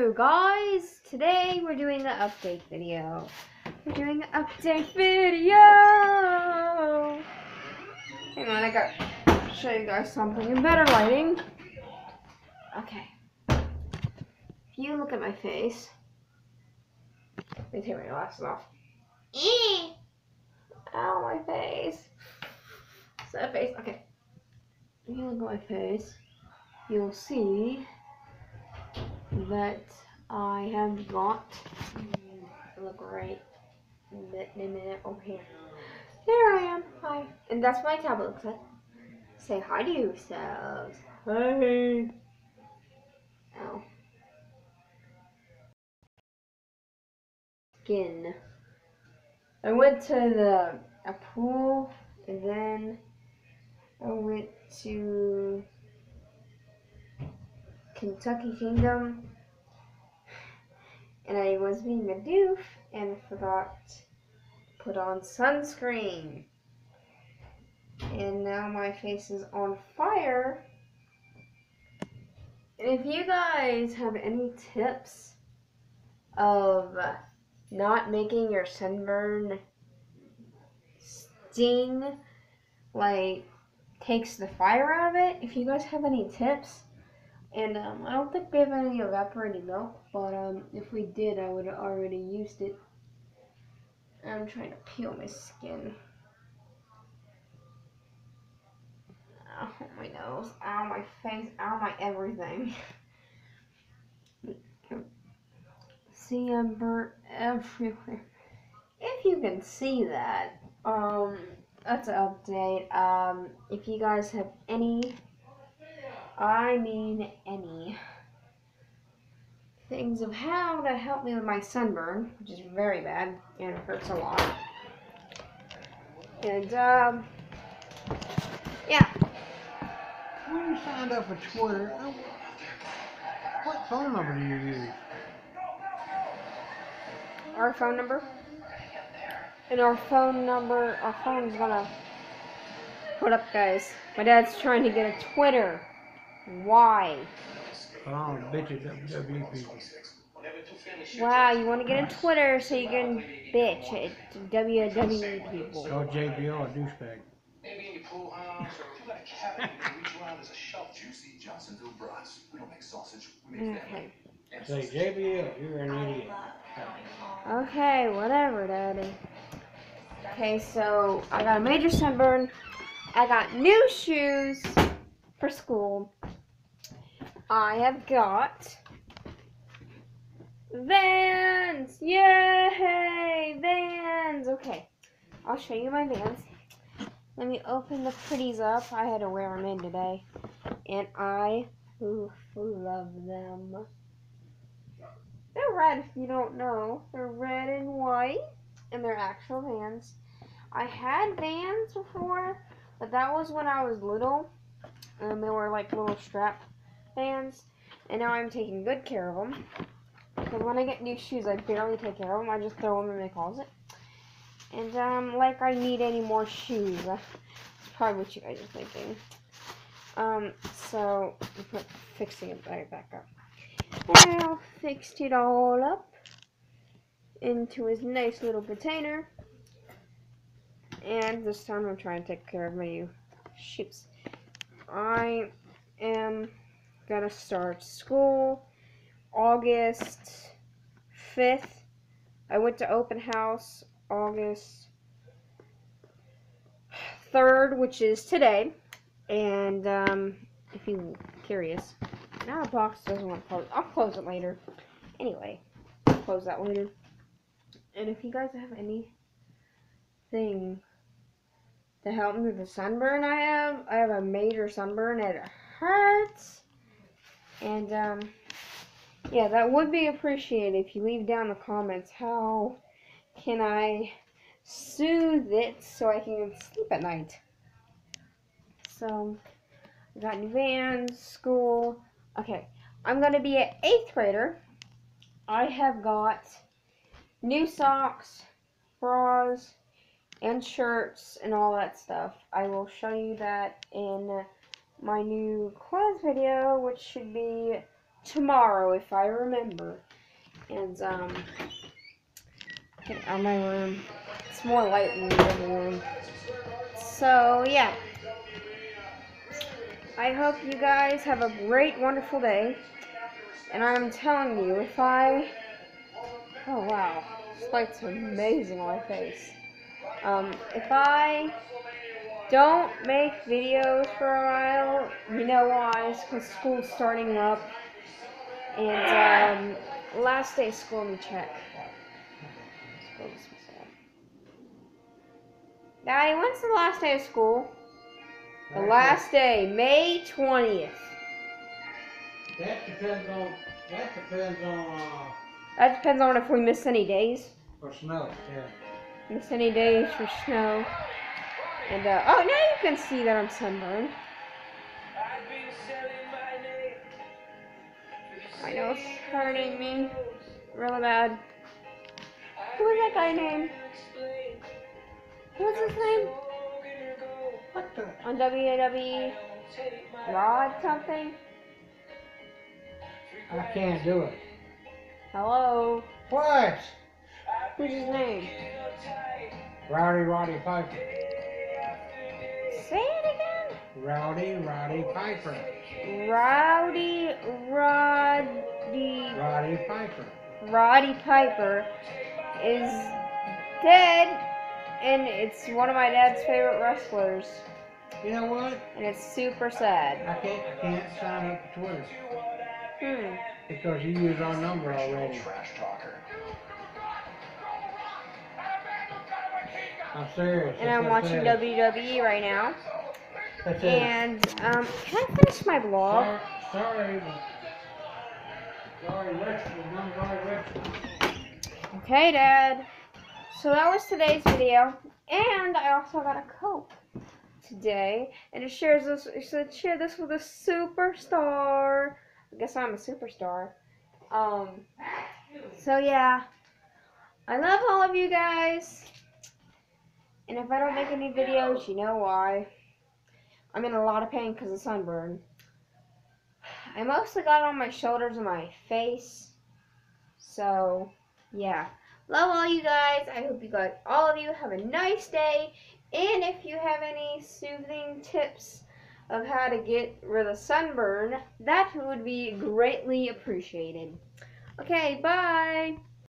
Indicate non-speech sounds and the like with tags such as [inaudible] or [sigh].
Hello guys! Today we're doing an update video. We're doing an update video! Hang on, I gotta show you guys something in better lighting. Okay. If you look at my face, let me take my glasses off. Eee! Ow, my face. Sad face. Okay. If you look at my face, you'll see that I have got. Look right in a minute over here. There I am. Hi. And that's my tablet looks like. Say hi to yourselves. Hi. Ow. Oh. Skin. I went to the a pool and then I went to Kentucky Kingdom and I was being a doof and forgot to put on sunscreen. And now my face is on fire. And if you guys have any tips of not making your sunburn sting, like takes the fire out of it, if you guys have any tips, and um, I don't think we have any evaporated milk, but um, if we did, I would have already used it. I'm trying to peel my skin. Ow, my nose, ow, my face, ow, my everything. [laughs] see, I'm burnt everywhere. If you can see that, um, that's an update. Um, if you guys have any I mean any things of how to help me with my sunburn, which is very bad and it hurts a lot. And um, yeah. When you signed up for Twitter, what phone number do you use? Our phone number. And our phone number, our phone's gonna put up, guys. My dad's trying to get a Twitter. Why? Oh, bitch at WWE people. Wow, you want to get a Twitter so you can bitch at WWE people. Call JBL a douchebag. Maybe in your pool house or if you got a cabin, you can reach around as a shelf. Juicy Johnsonville brats. We don't make sausage. We make Okay. family. Say, JBL, you're an idiot. Okay, whatever, Daddy. Okay, so I got a major sunburn. I got new shoes for school. I have got Vans! Yay! Vans! Okay, I'll show you my Vans. Let me open the pretties up. I had to wear them in today. And I love them. They're red if you don't know. They're red and white. And they're actual Vans. I had Vans before, but that was when I was little. And they were like little strap bands, And now I'm taking good care of them. Because when I get new shoes, I barely take care of them. I just throw them in my closet. And, um, like I need any more shoes. That's probably what you guys are thinking. Um, so, fixing it right back up. Now, fixed it all up into his nice little container. And this time I'm trying to take care of my shoes. I am gonna start school August 5th. I went to open house August 3rd, which is today. And um, if you're curious, now the box doesn't want to close. I'll close it later. Anyway, I'll close that later. And if you guys have anything to help me with the sunburn I have, I have a major sunburn it hurts. And um, yeah, that would be appreciated if you leave down the comments how can I soothe it so I can sleep at night. So, I got new vans, school. Okay, I'm gonna be an eighth grader. I have got new socks, bras, and shirts and all that stuff. I will show you that in my new clothes video, which should be tomorrow if I remember. And um, get out of my room. It's more light in the living room. So yeah. I hope you guys have a great, wonderful day. And I'm telling you, if I Oh wow, this light's amazing on my face. Um, if I don't make videos for a while, you know why? It's because school's starting up. And, um, last day of school, let me check. Daddy, when's the last day of school? The last day, May 20th. That depends on, that depends on, uh, That depends on if we miss any days. Or snow, yeah. Miss any days for snow. And, uh, oh, now you can see that I'm sunburned. I know it's hurting me really bad. Who is that guy named? What's his name? What the? On WWE? Rod something? I can't do it. Hello? What? Who's his name? Rowdy Roddy Piper. Say it again? Rowdy Roddy Piper. Rowdy Roddy Roddy Piper. Roddy Piper is dead and it's one of my dad's favorite wrestlers. You know what? And it's super sad. I can't, I can't sign up for Twitter Hmm. because you used our number already. Trash talker. I'm serious. And I'm watching. WWE right now. That's. And um can I finish my vlog? Sorry, sorry, but sorry, Rex, the number's already registered. Okay, Dad. So that was today's video, and I also got a Coke today, and it shares this. It said share this with a superstar. I guess I'm a superstar. Um. So yeah, I love all of you guys, and if I don't make any videos, you know why. I'm in a lot of pain because of sunburn. I mostly got it on my shoulders and my face. So, yeah. Love all you guys. I hope you guys, all of you, have a nice day. And if you have any soothing tips of how to get rid of sunburn, that would be greatly appreciated. Okay, bye.